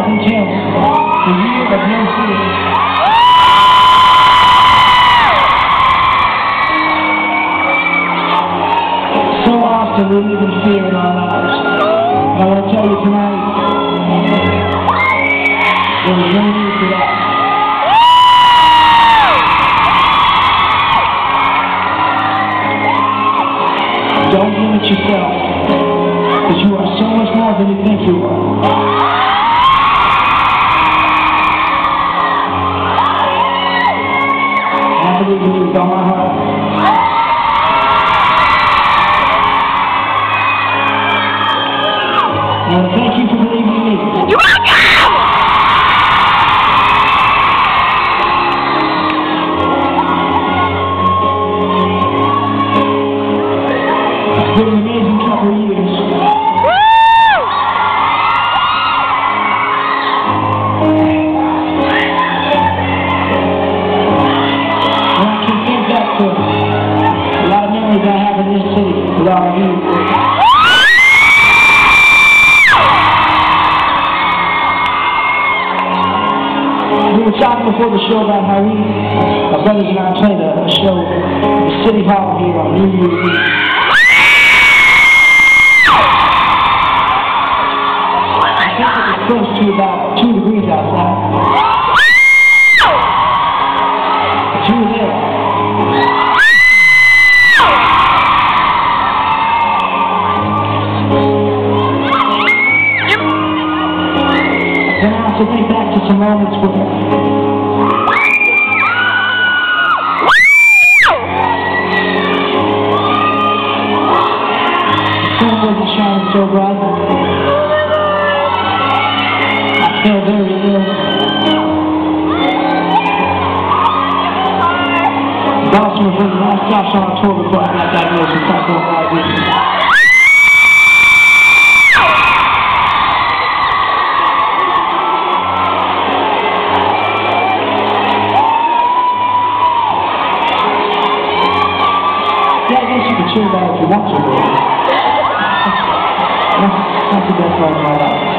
thousand gems. The year of no sin. So often we live in fear in our lives. I want to tell you tonight, there is no need for that. Don't limit yourself, because you are so much more than you think you are. I believe in you with all my heart. And thank you for believing in me. We were talking before the show about how we, our brothers and I, played a, a show the City Hall here on New Year's Eve. I think it was close to about two degrees outside. Also think back to some moments where wasn't shining so bright. I felt very ill. Boston was of the last stops on before I got diagnosed with type 1 diabetes. Cheer that you want to. that's the best part of my life.